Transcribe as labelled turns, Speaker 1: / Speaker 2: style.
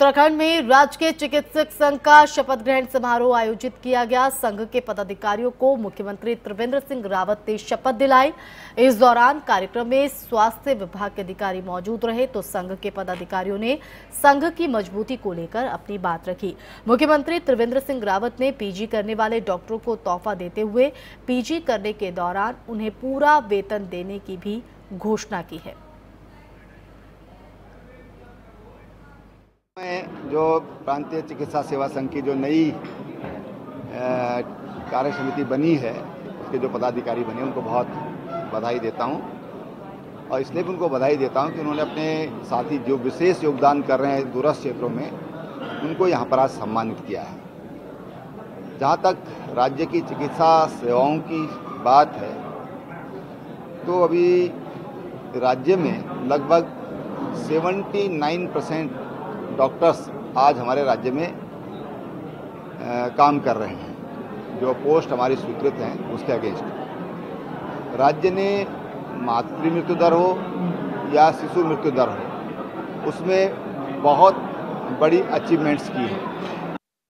Speaker 1: उत्तराखंड में राजकीय चिकित्सक संघ का शपथ ग्रहण समारोह आयोजित किया गया। संघ के पदाधिकारियों को मुख्यमंत्री त्रिवेंद्र सिंह रावत ने शपथ दिलाई। इस दौरान कार्यक्रम में स्वास्थ्य विभाग के अधिकारी मौजूद रहे तो संघ के पदाधिकारियों ने संघ की मजबूती को लेकर अपनी बात रखी। मुख्यमंत्री त्रिवेंद्र सिंह रावत ने पीजी करने वाले डॉक्टरों को तोहफा देते हुए पीजी करने के दौरान उन्हें पूरा वेतन देने की भी घोषणा की है।
Speaker 2: में जो प्रांतीय चिकित्सा सेवा संघ की जो नई कार्य समिति बनी है, उसके जो पदाधिकारी बने, उनको बहुत बधाई देता हूँ। और इसलिए भी उनको बधाई देता हूँ कि उन्होंने अपने साथी जो विशेष योगदान कर रहे हैं दूरस्थ क्षेत्रों में, उनको यहाँ पर आज सम्मानित किया है। जहाँ तक राज्य की चिकित्सा सेवाओं की बात है तो अभी राज्य में लगभग 79 परसेंट डॉक्टर्स आज हमारे राज्य में आ, काम कर रहे हैं जो पोस्ट हमारी स्वीकृत हैं उसके अगेंस्ट। राज्य ने मातृ मृत्यु दर हो या शिशु मृत्यु दर हो उसमें बहुत बड़ी अचीवमेंट्स की है।